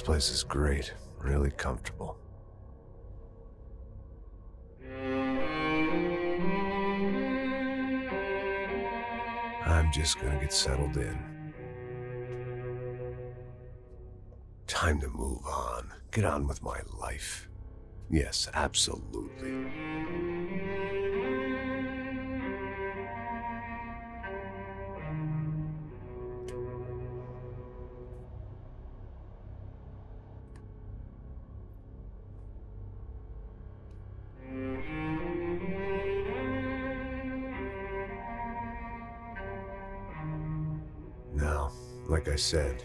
This place is great, really comfortable. I'm just gonna get settled in. Time to move on. Get on with my life. Yes, absolutely. Said,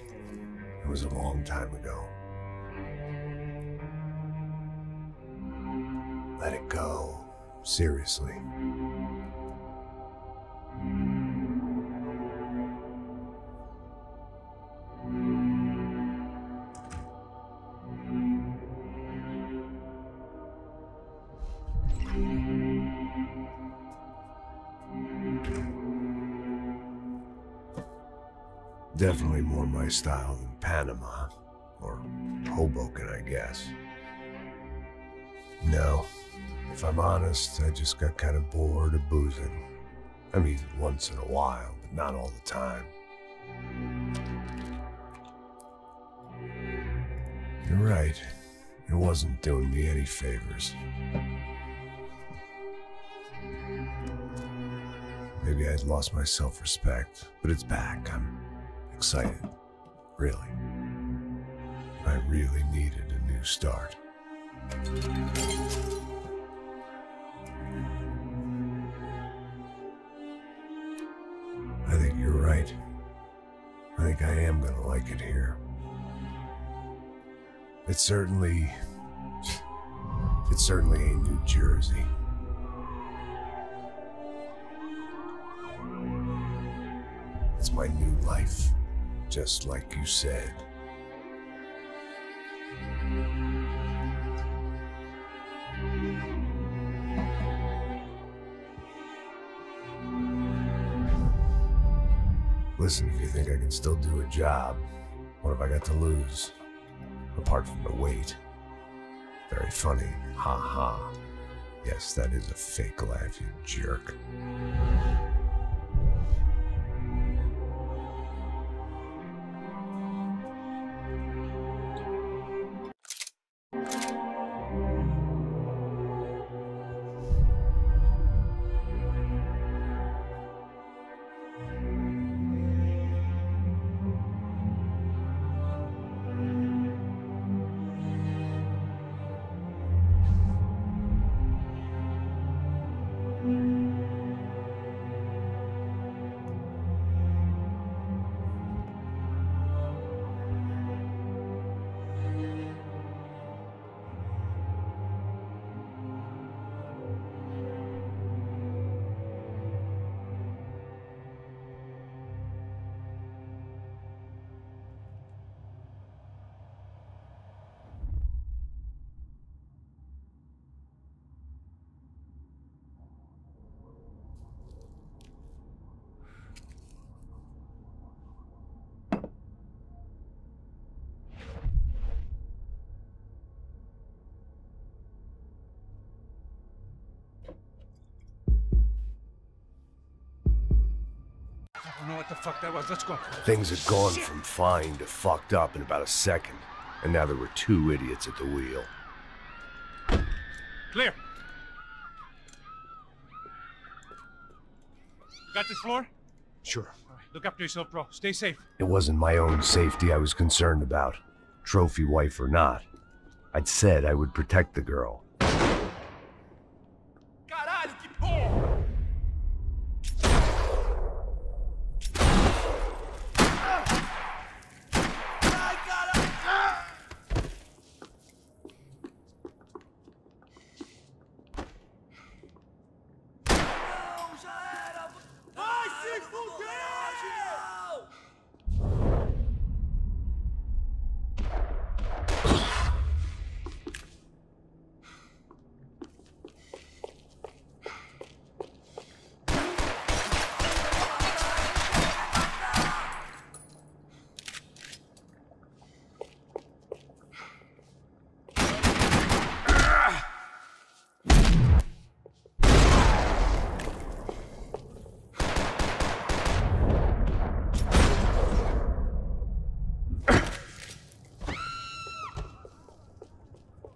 it was a long time ago. Let it go. Seriously. Style than Panama. Or Hoboken, I guess. No, if I'm honest, I just got kind of bored of boozing. I mean, once in a while, but not all the time. You're right. It wasn't doing me any favors. Maybe I'd lost my self respect, but it's back. I'm excited. Really. I really needed a new start. I think you're right. I think I am gonna like it here. It certainly. It certainly ain't New Jersey. It's my new life, just like you said. Listen, if you think I can still do a job, what have I got to lose? Apart from the weight. Very funny. Ha ha. Yes, that is a fake laugh, you jerk. What the fuck that was. Let's go. Things had gone from fine to fucked up in about a second, and now there were two idiots at the wheel. Clear. Got this floor? Sure. Right, look after yourself, bro. Stay safe. It wasn't my own safety I was concerned about, trophy wife or not. I'd said I would protect the girl. Caralho, que porra! Vai se fuder!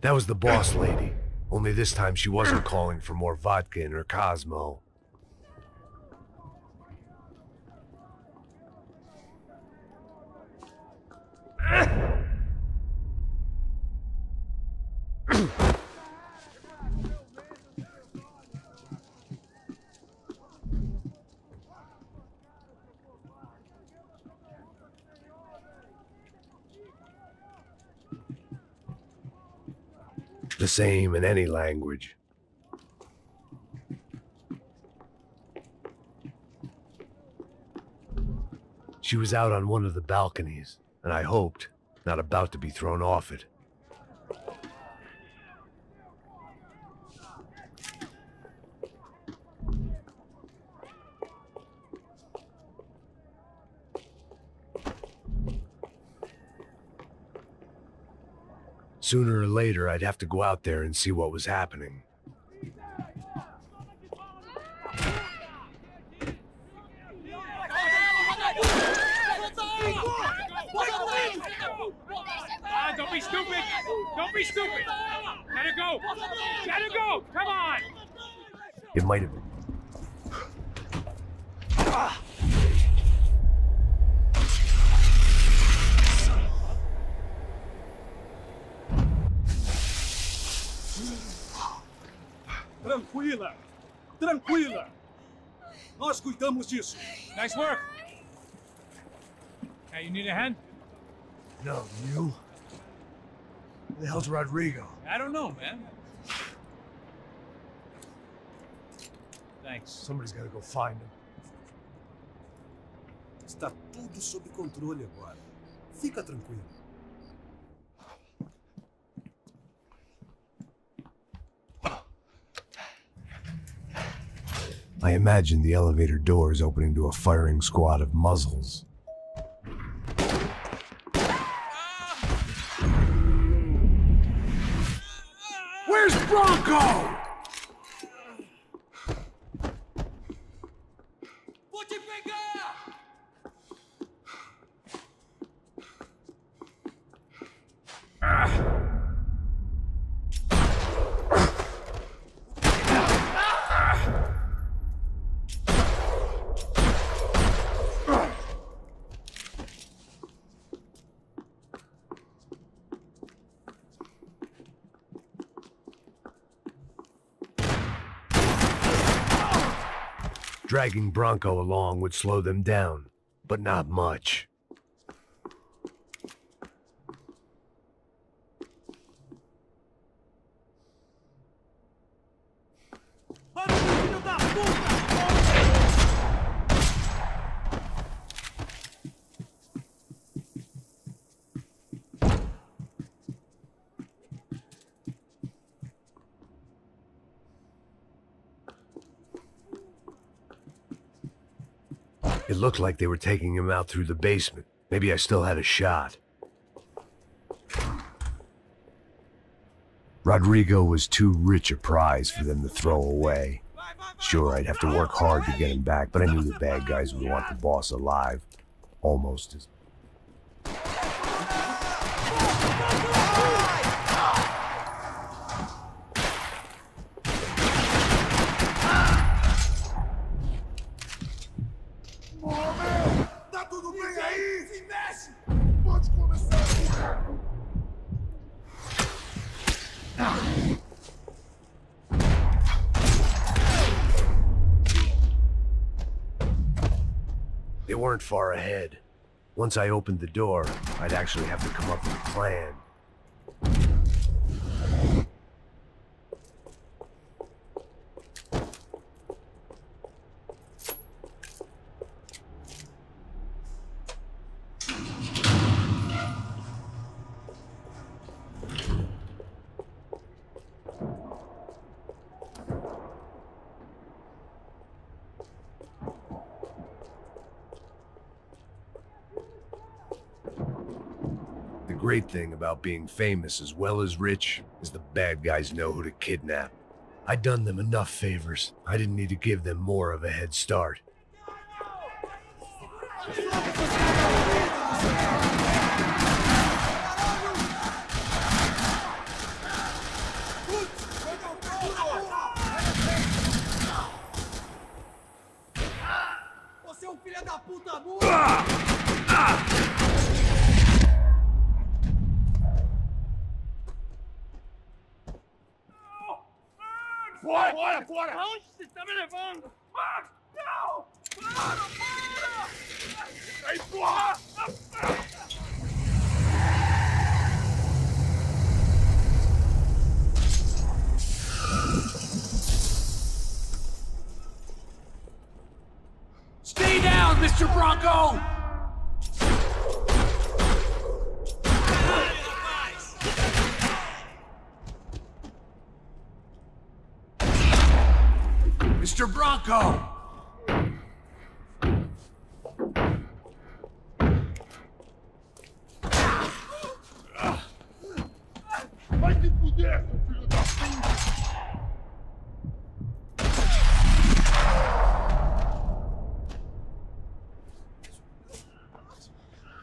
That was the boss lady. Only this time she wasn't calling for more vodka in her Cosmo. Same in any language. She was out on one of the balconies, and I hoped, not about to be thrown off it. Sooner or later, I'd have to go out there and see what was happening. Ah, don't be stupid! Don't be stupid! Let it go! Let it go! Come on! It might have been. Tranquila! Tranquila! Nós cuidamos disso. Nice work! Hey, you need a hand? No, you? Who the hell's Rodrigo? I don't know, man. Thanks. Somebody's gotta go find him. Está tudo sob controle agora. Fica tranquilo. I imagine the elevator doors opening to a firing squad of muzzles. Where's Branco? Dragging Branco along would slow them down, but not much. Para, filho da puta! It like they were taking him out through the basement. Maybe I still had a shot. Rodrigo was too rich a prize for them to throw away. Sure, I'd have to work hard to get him back, but I knew the bad guys would want the boss alive. Almost as Once I opened the door, I'd actually have to come up with a plan. Great thing about being famous as well as rich is the bad guys know who to kidnap. I'd done them enough favors. I didn't need to give them more of a head start.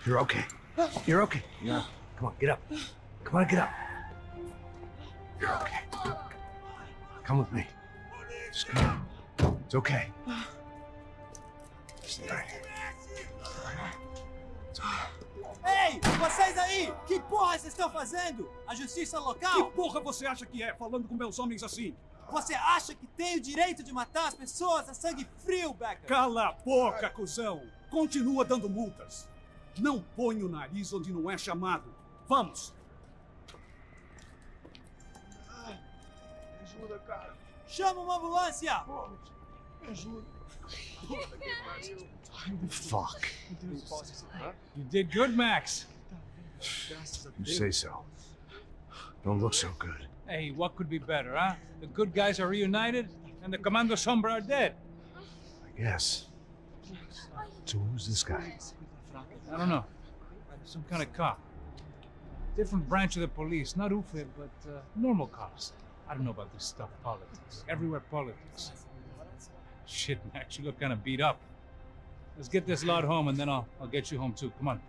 You're okay. You're okay. Yeah. Come on, get up. Come on, get up. You're okay. Come with me. Just come. It's okay. Stay right here. Ei, vocês aí! Que porra vocês estão fazendo? A justiça Que local? porra você acha que é, falando com meus homens assim? Você acha que tem o direito de matar as pessoas a sangue frio, Becker? Cala a boca, cuzão! Continua dando multas. Não põe o nariz onde não é chamado. Vamos! Ajuda, cara. Chama uma ambulância! Me ajuda. Fuck. You did good, Max. You say so. Don't look so good. Hey, what could be better, huh? The good guys are reunited, and the Comando Sombra are dead. I guess. So who's this guy? I don't know. Some kind of cop. Different branch of the police. Not UFE, but uh, normal cops. I don't know about this stuff, politics. Everywhere politics. Shit, Max, you look kind of beat up. Let's get this lot home, and then I'll, I'll get you home too. Come on.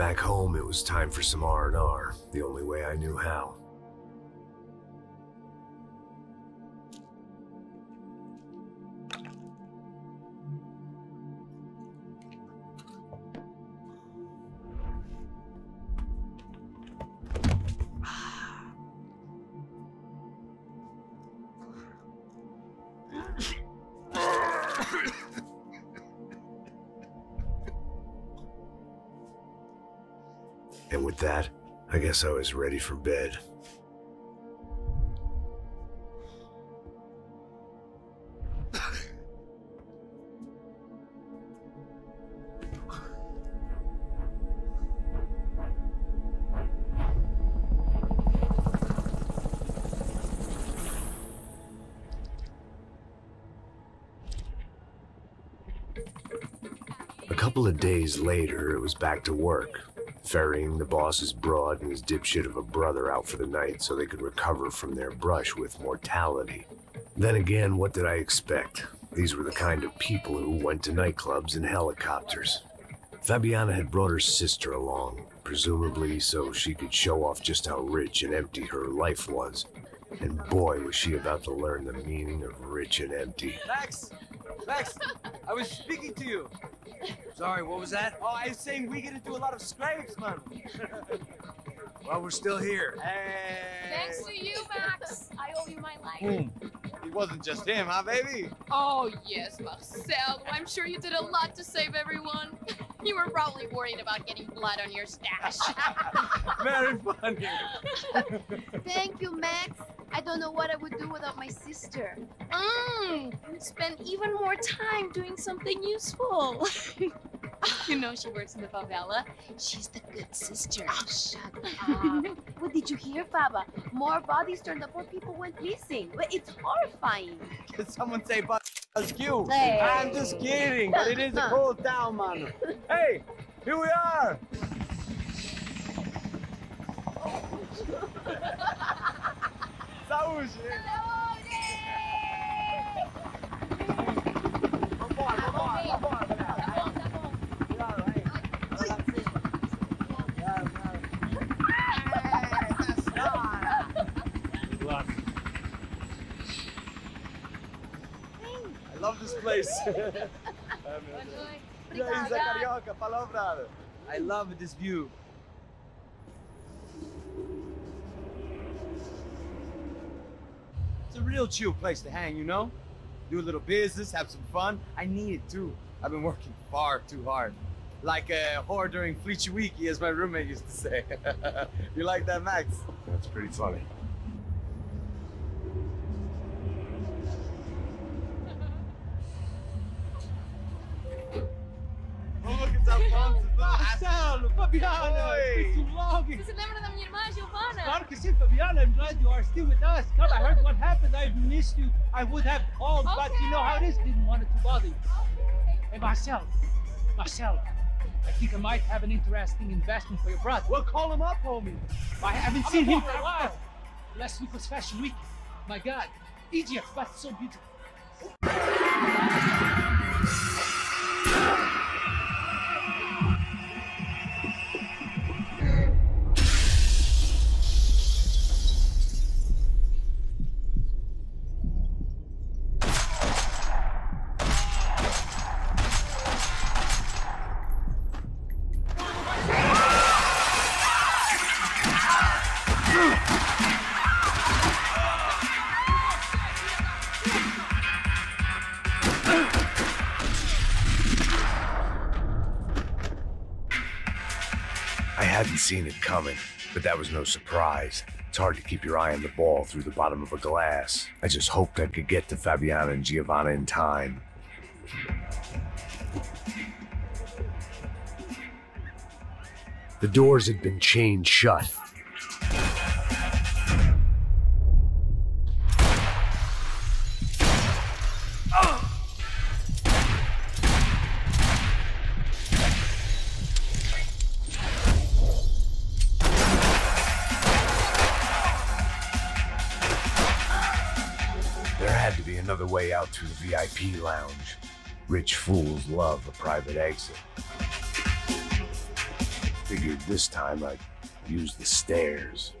Back home, it was time for some R&R, the only way I knew how. Guess I was ready for bed. A couple of days later, it was back to work, ferrying the boss's broad and his dipshit of a brother out for the night so they could recover from their brush with mortality. Then again, what did I expect? These were the kind of people who went to nightclubs in helicopters. Fabiana had brought her sister along, presumably so she could show off just how rich and empty her life was. And boy, was she about to learn the meaning of rich and empty. Max! Max! I was speaking to you. Sorry, what was that? Oh, I was saying we get into a lot of scrapes, man. Well, we're still here. Hey. Thanks to you, Max. I owe you my life. Boom. It wasn't just him, huh, baby? Oh, yes, Marcel. I'm sure you did a lot to save everyone. You were probably worried about getting blood on your stash. Very funny. Thank you, Max. I don't know what I would do without my sister. Mmm, you'd spend even more time doing something useful. you know she works in the favela. She's the good sister. Oh, shut up. what did you hear, Baba? More bodies turned up, more people went missing. But It's horrifying. Can someone say but you? Hey. I'm just kidding, but it is a cool town, man. Hey, here we are. Saúde! Saúde! Vambora, vambora, vambora! I love this place. Obrigada. E aí, Zé Carioca. I love this view. A real chill place to hang, you know? Do a little business, have some fun. I need it too. I've been working far too hard. Like a whore during Fleechy Weeky, as my roommate used to say. you like that, Max? That's pretty funny. Vamos look at that Ponce. Marcelo, Fabiana, Oi. it's been too long. Você se lembra da minha irmã, Giovanna? Claro que sim, Fabiana. I'm glad you are still with us. Come, I heard what happened. I've missed you. I would have called, but you know how it is. Didn't want it to bother you. Hey, Marcel. Marcel. I think I might have an interesting investment for your brother. Well, call him up, homie. I haven't seen him for a while. Last week was Fashion Week. My God, Egypt, but so beautiful. Coming, but that was no surprise. It's hard to keep your eye on the ball through the bottom of a glass. I just hoped I could get to Fabiana and Giovanna in time. The doors had been chained shut. Had to be another way out through the VIP lounge. Rich fools love a private exit. Figured this time I'd use the stairs.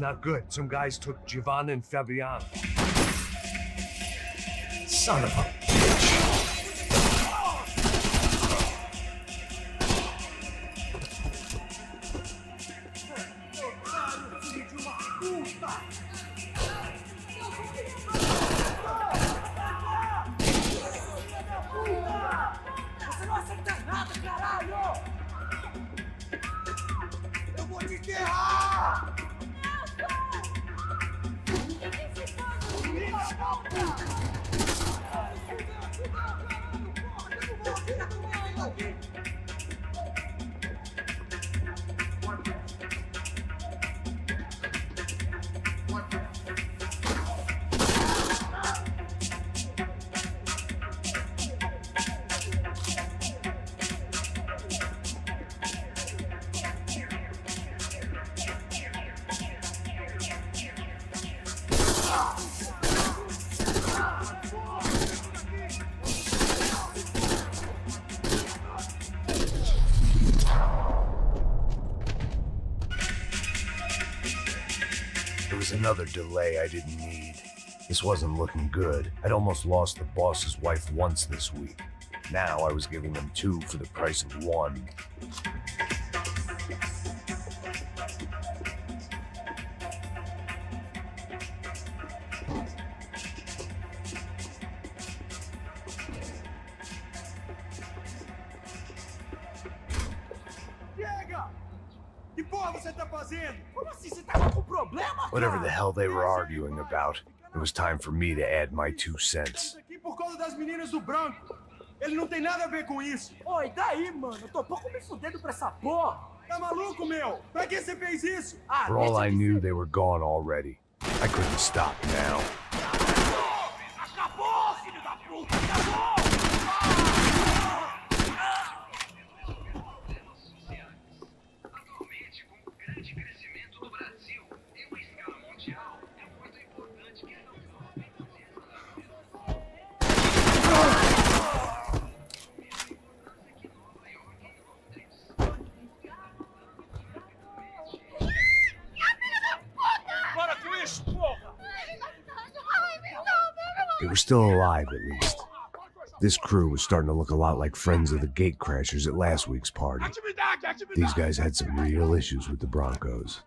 Not good. Some guys took Giovanna and Fabiana. Son of a another delay I didn't need. This wasn't looking good. I'd almost lost the boss's wife once this week. Now I was giving them two for the price of one. Arguing about, it was time for me to add my two cents. por causa das meninas do branco. Ele não tem nada a ver com isso. Oi, daí, mano? Eu tô pouco me fudendo pra essa porra. Tá maluco, meu? Pra que você fez isso? Ah, For all I knew, they were gone already. I couldn't stop now. Still alive, at least. This crew was starting to look a lot like friends of the gatecrashers at last week's party. These guys had some real issues with the Brancos.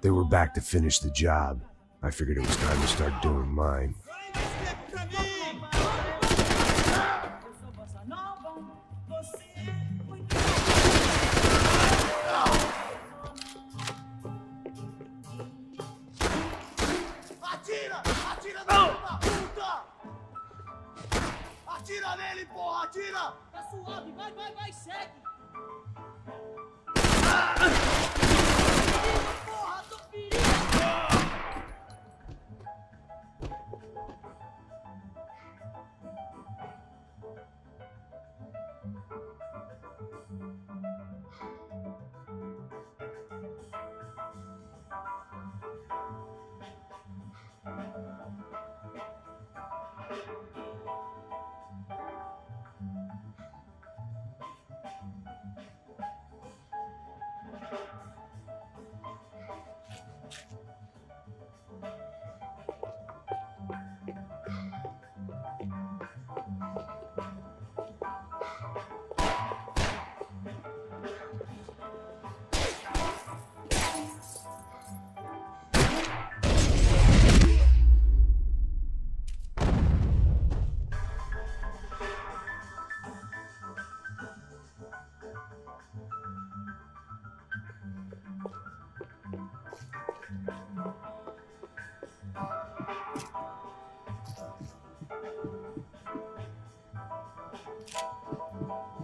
They were back to finish the job. I figured it was time to start doing mine. Atira! Tá suave, vai, vai, vai, segue!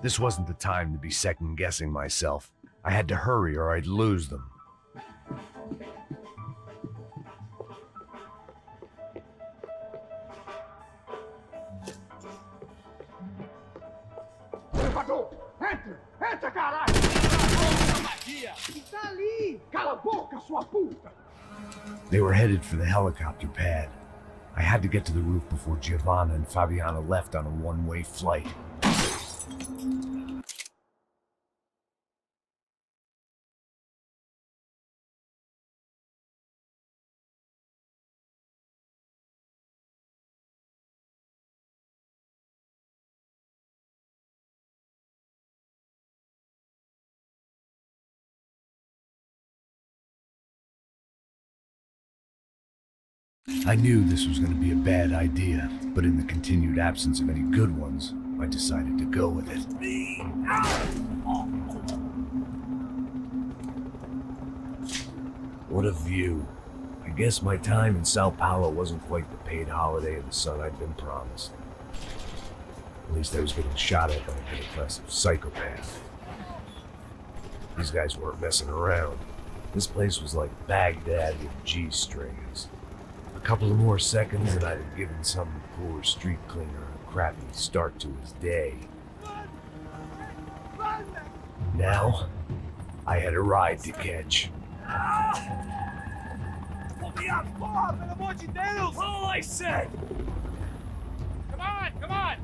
This wasn't the time to be second guessing myself. I had to hurry or I'd lose them. They were headed for the helicopter pad. I had to get to the roof before Giovanna and Fabiana left on a one way flight. I knew this was going to be a bad idea, but in the continued absence of any good ones, I decided to go with it. What a view. I guess my time in Sao Paulo wasn't quite the paid holiday of the sun I'd been promised. At least I was getting shot at by a aggressive psychopath. These guys weren't messing around. This place was like Baghdad with G strings. A couple of more seconds and I'd have given some poor street cleaner a crappy start to his day. Now, I had a ride to catch. Porra, pelo amor de Deus! All I said! Come on, come on!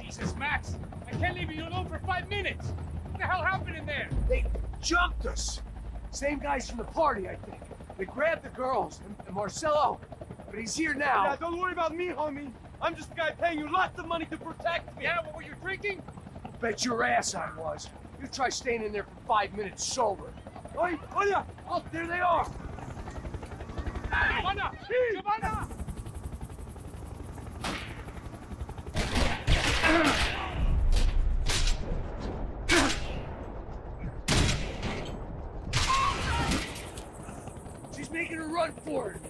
Jesus, Max! I can't leave you alone for five minutes! What the hell happened in there? They jumped us. Same guys from the party, I think. They grabbed the girls and, and Marcelo, but he's here now. Yeah, don't worry about me, homie. I'm just a guy paying you lots of money to protect me. Yeah, what were you drinking? Bet your ass I was. You try staying in there for five minutes sober. Oi, olha! Oh, there they are. Giovanna! Giovanna! making a run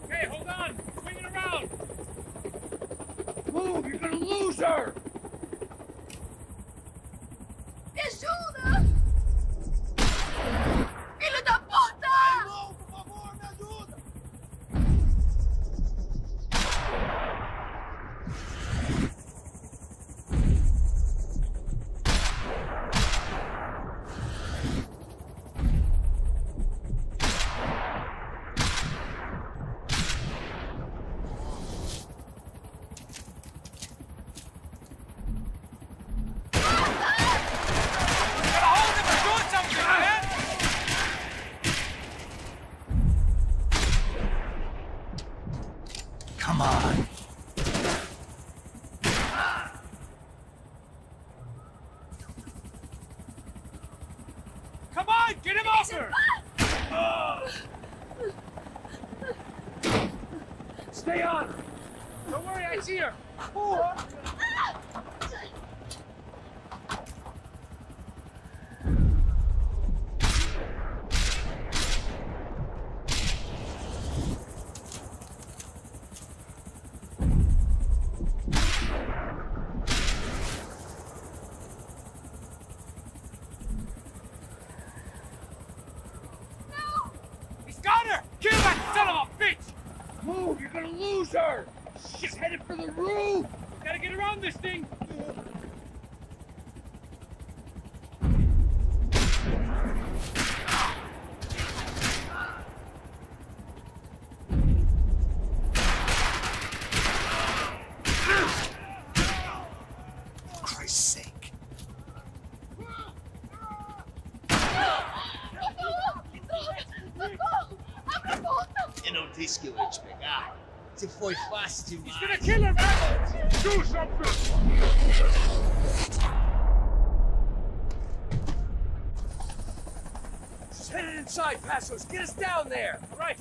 Você foi fácil demais. He's gonna kill him! Do something! She's headed inside, Passos. Get us down there! Right.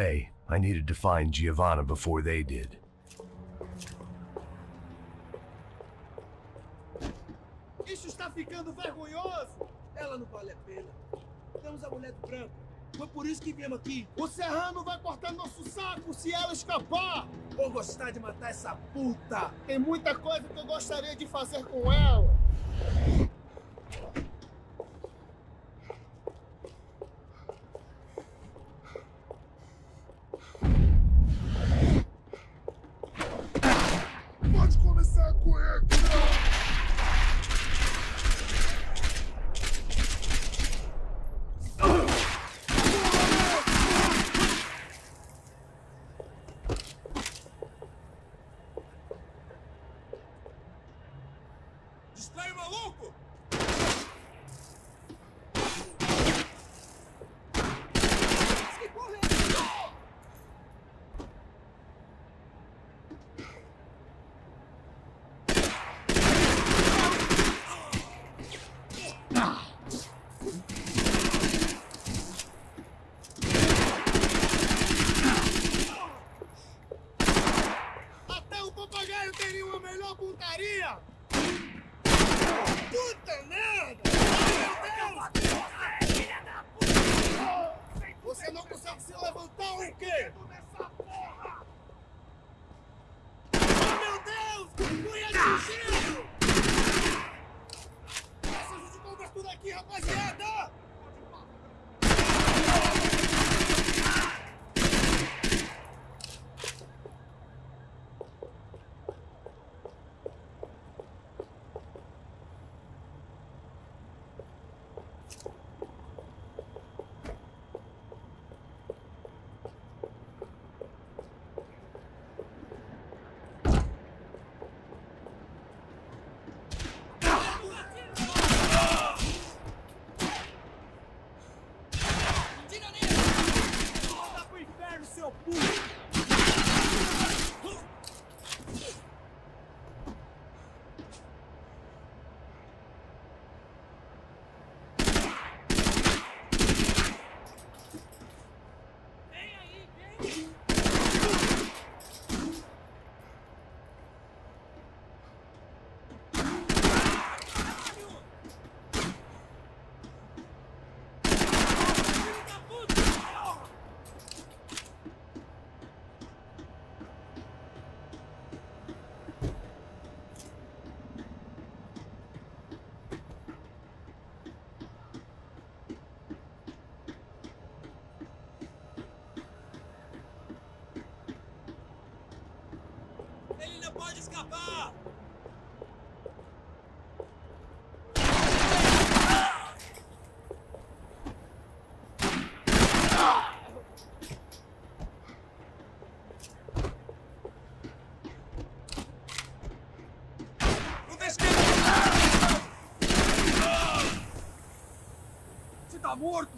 Way, I needed to find Giovanna before they did. Isso está ficando vergonhoso! Ela não vale a pena. Temos a mulher do branco. Foi por isso que viemos aqui. O Serrano vai cortar nosso saco se ela escapar! Vou gostar de matar essa puta! Tem muita coisa que eu gostaria de fazer com ela! Começar a correr! Distrai pode escapar! Não deixa que Você tá morto?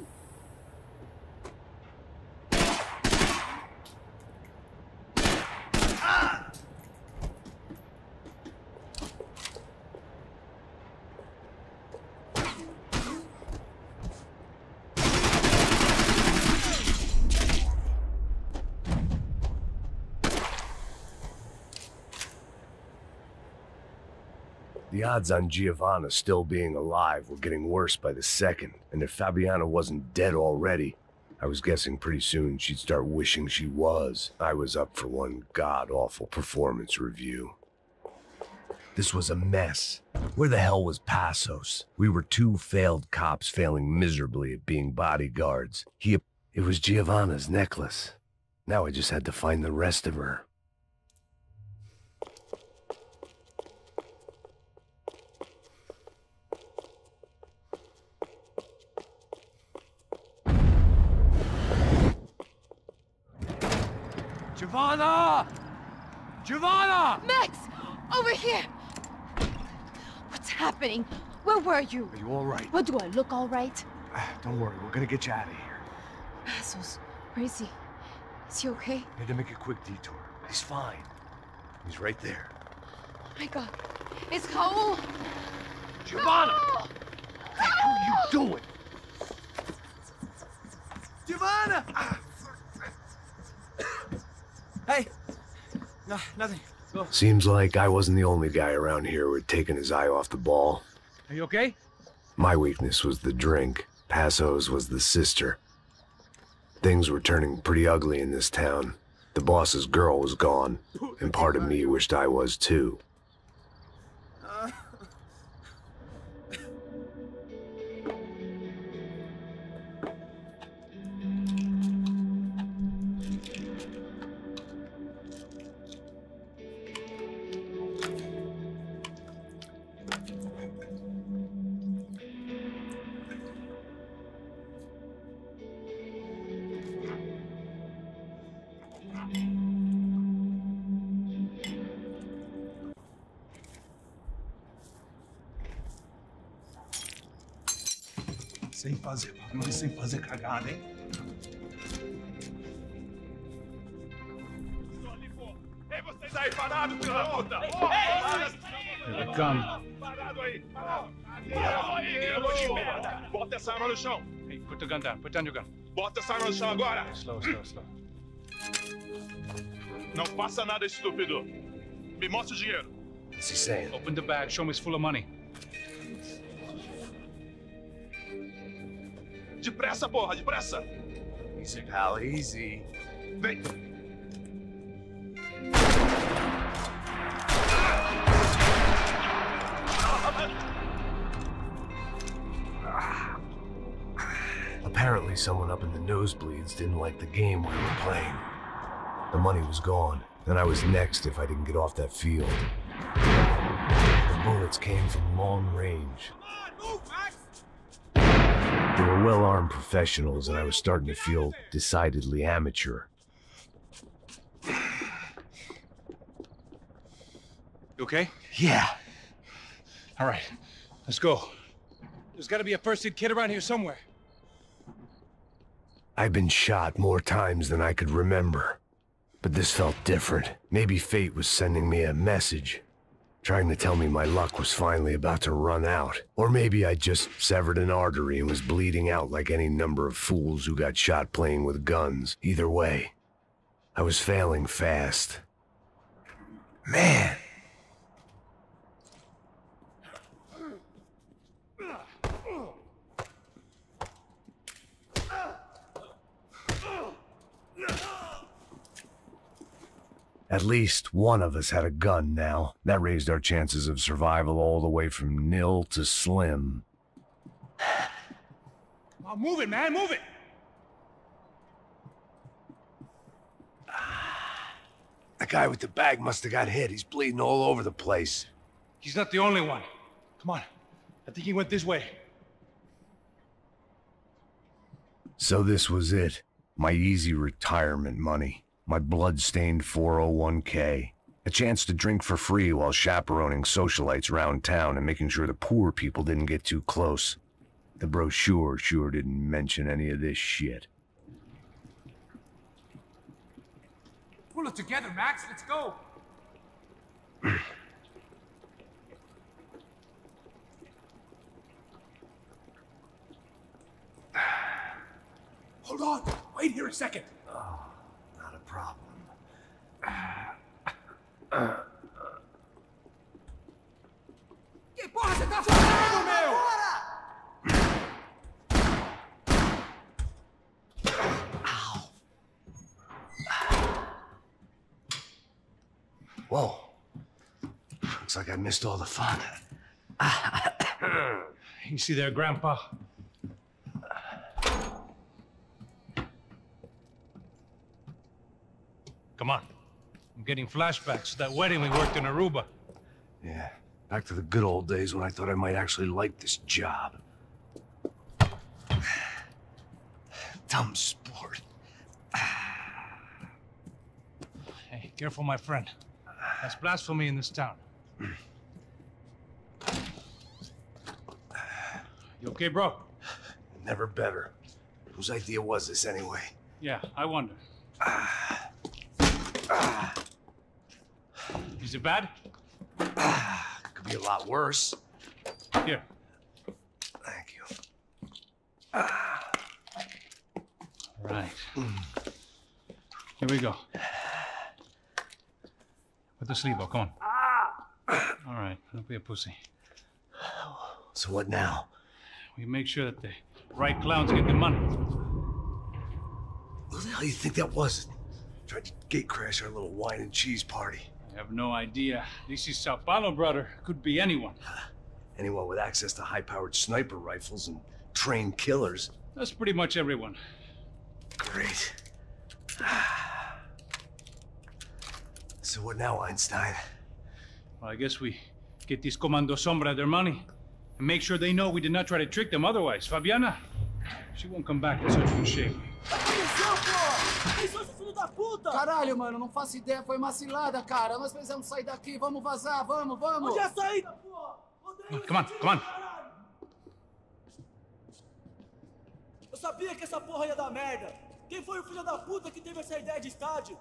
The odds on Giovanna still being alive were getting worse by the second, and if Fabiana wasn't dead already, I was guessing pretty soon she'd start wishing she was. I was up for one god awful performance review. This was a mess. Where the hell was Passos? We were two failed cops failing miserably at being bodyguards. He. It was Giovanna's necklace. Now I just had to find the rest of her. Giovanna! Giovanna! Max! Over here! What's happening? Where were you? Are you all right? What do I look all right? Ah, don't worry, we're gonna get you out of here. Passos, where is he? Is he okay? Need to make a quick detour. He's fine. He's right there. Oh my god. It's Raul! Giovanna! Raul! What are you doing? Giovanna! Ah! Hey! No, nothing. Go. Seems like I wasn't the only guy around here who had taken his eye off the ball. Are you okay? My weakness was the drink. Passos' was the sister. Things were turning pretty ugly in this town. The boss's girl was gone, and part of me wished I was too. Sem fazer barulho sem fazer cagada, hein? Ei, vocês aí parados, filho da puta! They come. Parado aí! Parado! Aí, garoto de merda! Bota essa arma no chão! Hey, put the gun down. Put down your gun. Bota essa arma no chão agora! Slow, slow, slow. Não faça nada estúpido! Me mostra o dinheiro! What's he saying? Open the bag. Show me it's full of money. Depressa, porra, depressa! Easy, pal, easy. Vem! Apparently, someone up in the nosebleeds didn't like the game we were playing. The money was gone, and I was next if I didn't get off that field. The bullets came from long range. They were well armed professionals, and I was starting to feel decidedly amateur. You okay? Yeah. All right. Let's go. There's got to be a first aid kit around here somewhere. I've been shot more times than I could remember. But this felt different. Maybe fate was sending me a message. Trying to tell me my luck was finally about to run out. Or maybe I just severed an artery and was bleeding out like any number of fools who got shot playing with guns. Either way, I was failing fast. Man! At least one of us had a gun now. That raised our chances of survival all the way from nil to slim. Oh, move it, man. Move it. Ah, the guy with the bag must have got hit. He's bleeding all over the place. He's not the only one. Come on. I think he went this way. So this was it. My easy retirement money. My blood-stained 401k. A chance to drink for free while chaperoning socialites around town and making sure the poor people didn't get too close. The brochure sure didn't mention any of this shit. Pull it together, Max. Let's go. Hold on. Wait here a second. Not problem. Que porra você tá fazendo, meu? Whoa. Looks like I missed all the fun. You see there, Grandpa? Come on. I'm getting flashbacks to that wedding we worked in Aruba. Yeah, back to the good old days when I thought I might actually like this job. Dumb sport. Hey, careful, my friend. That's blasphemy in this town. You okay, bro? Never better. Whose idea was this anyway? Yeah, I wonder. Is it bad? Ah, could be a lot worse. Here. Thank you. Right. Here we go. Put the sleeve on, come on. Ah. All right, don't be a pussy. So what now? We make sure that the right clowns get the money. Who the hell do you think that was? Tried to gate crash our little wine and cheese party. I have no idea. This is Sao Paulo, brother. Could be anyone. Anyone with access to high-powered sniper rifles and trained killers. That's pretty much everyone. Great. So what now, Einstein? Well, I guess we get these Comando Sombra their money and make sure they know we did not try to trick them otherwise. Fabiana, she won't come back in such good shape. Caralho, mano, não faço ideia. Foi uma cilada, cara. Nós precisamos sair daqui. Vamos vazar, vamos, vamos. Onde é a saída, porra? Come on, come on. Eu sabia que essa porra ia dar merda. Quem foi o filho da puta que teve essa ideia de estádio?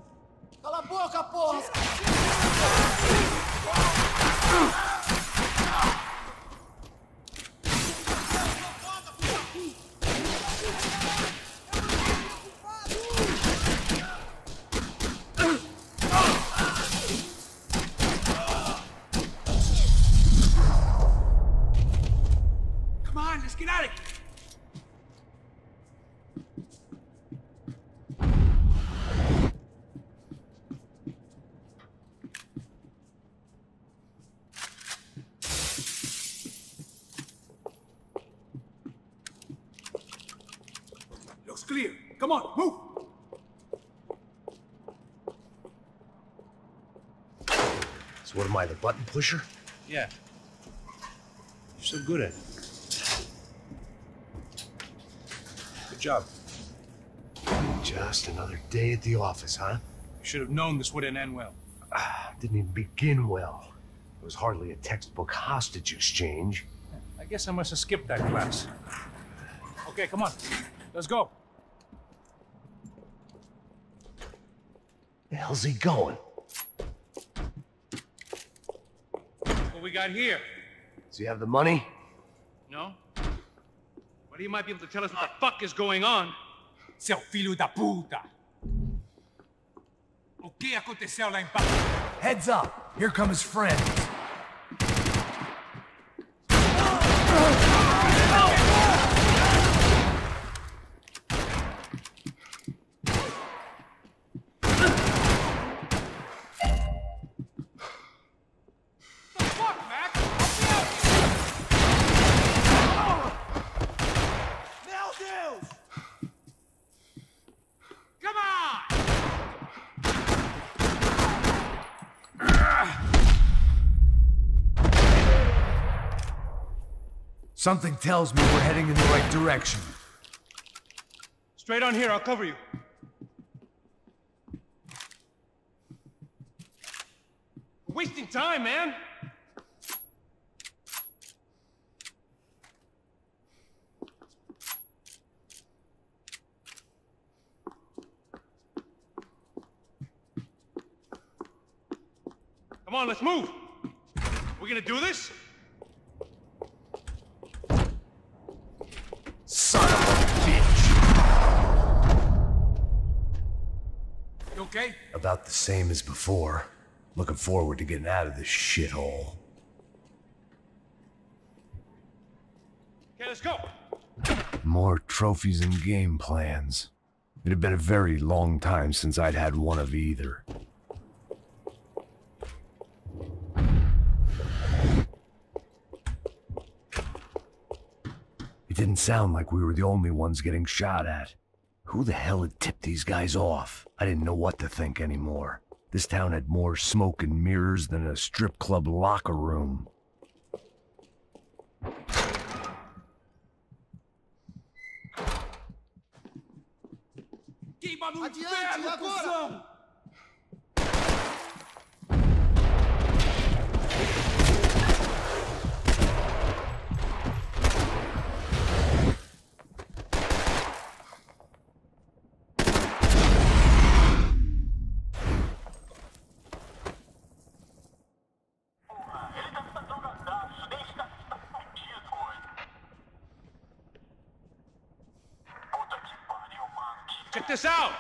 Cala a boca, porra! Come on, move. So what am I, the button pusher? Yeah. You're so good at it. Good job. Just another day at the office, huh? You should have known this wouldn't end well. Ah, didn't even begin well. It was hardly a textbook hostage exchange. I guess I must have skipped that class. Okay, come on. Let's go. The hell's he going? What we got here? Does he have the money? No? Well, he might be able to tell us what the fuck is going on. Seu filho da puta! O que aconteceu lá embaixo? Heads up! Here come his friends. Fuck, Max! Meu Deus! Come on! Something tells me we're heading in the right direction. Straight on here, I'll cover you. We're wasting time, man! Come on, let's move! We're gonna do this? Son of a bitch! You okay? About the same as before. Looking forward to getting out of this shithole. Okay, let's go! More trophies and game plans. It had been a very long time since I'd had one of either. It didn't sound like we were the only ones getting shot at. Who the hell had tipped these guys off? I didn't know what to think anymore. This town had more smoke and mirrors than a strip club locker room. Quem barulho de ferro, this out!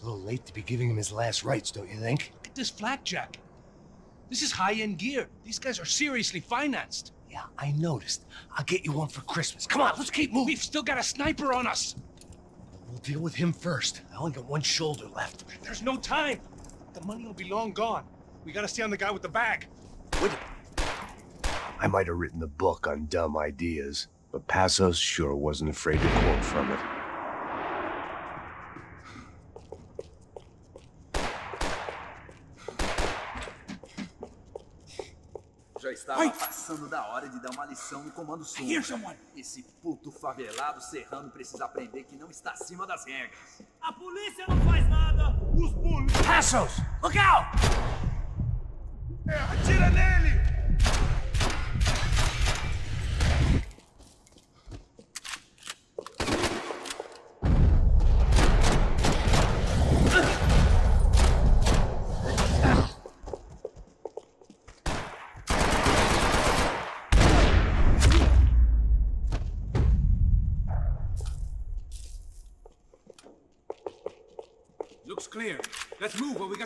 A little late to be giving him his last rites, don't you think? Look at this flak jacket. This is high-end gear. These guys are seriously financed. Yeah, I noticed. I'll get you one for Christmas. Come on, let's keep moving. We've still got a sniper on us. We'll deal with him first. I only got one shoulder left. There's no time. The money will be long gone. We gotta stay on the guy with the bag. Wait. I might have written the book on dumb ideas, but Passos sure wasn't afraid to quote from it. Passando da hora de dar uma lição no comando Sombra. Here. Esse puto favelado serrano precisa aprender que não está acima das regras. A polícia não faz nada! Os polícia... Passos! Look out! É, atira nele!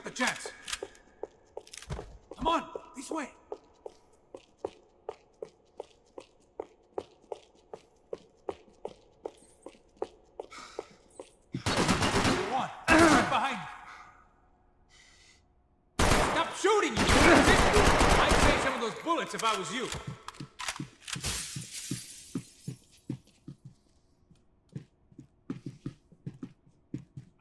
Got the chance. Come on, this way. Right behind you. Stop shooting! I'd some of those bullets if I was you.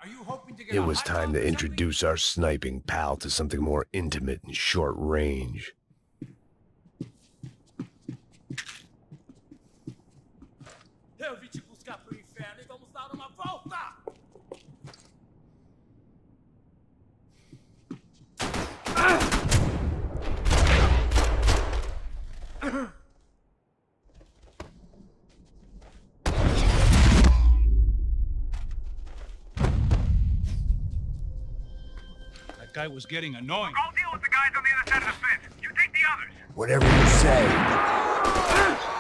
Are you hoping to get It was time to introduce our sniping pal to something more intimate and short range. Eu te buscar pro inferno e vamos dar uma volta! Guy was getting annoying. I'll deal with the guys on the other side of the fence. You take the others. Whatever you say.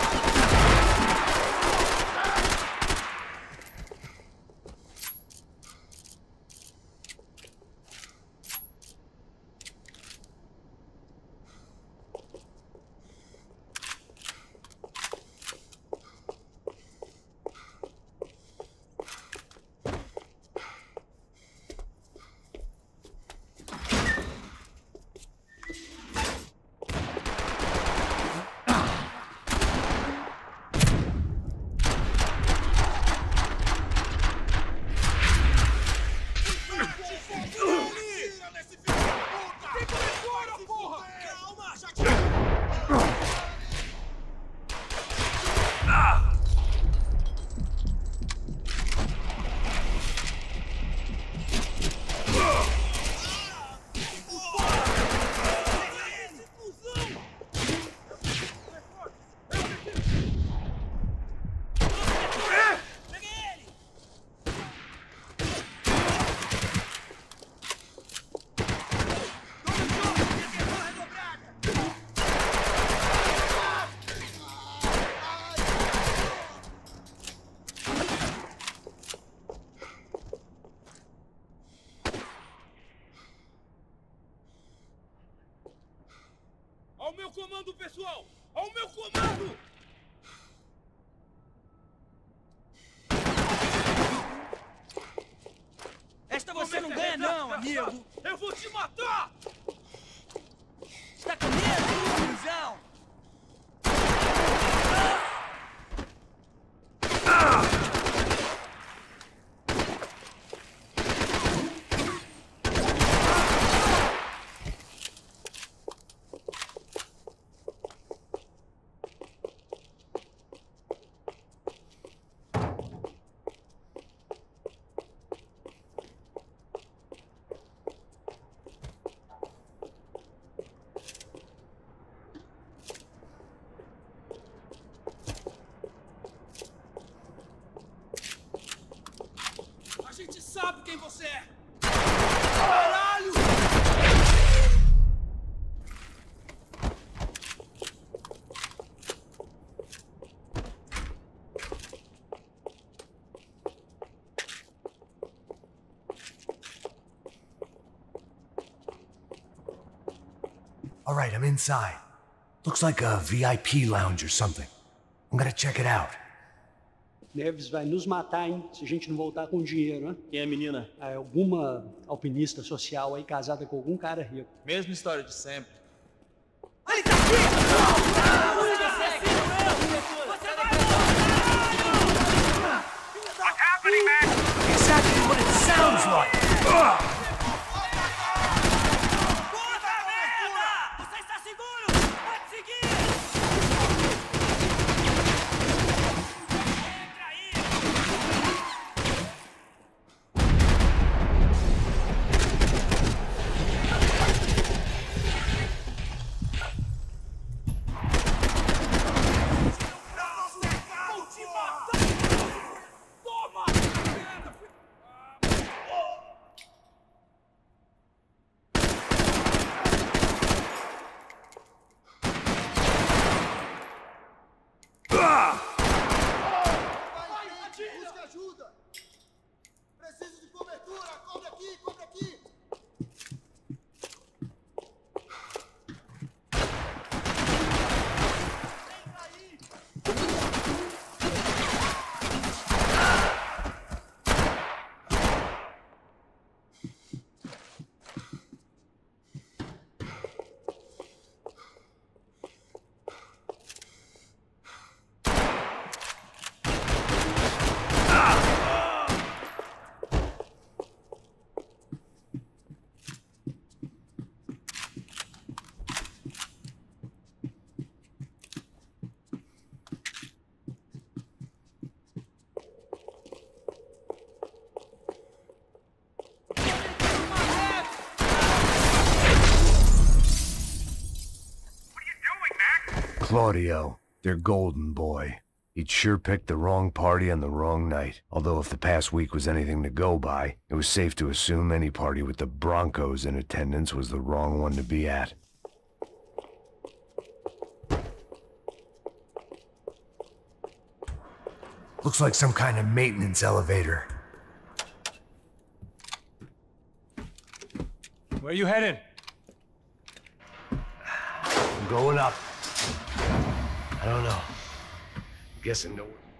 Amigo! Eu vou te matar! Tá com medo, cuzão? A gente sabe quem você é! Caralho! All right, I'm inside. Looks like a VIP lounge or something. I'm gonna check it out. Neves vai nos matar, hein? Se a gente não voltar com dinheiro, né? Quem é a menina? É alguma alpinista social aí casada com algum cara rico. Mesma história de sempre. Exactly what it sounds like! Busque Claudio, their golden boy. He'd sure picked the wrong party on the wrong night. Although if the past week was anything to go by, it was safe to assume any party with the Brancos in attendance was the wrong one to be at. Looks like some kind of maintenance elevator. Where are you headed? I'm going up. I don't know. Guessing no. Pra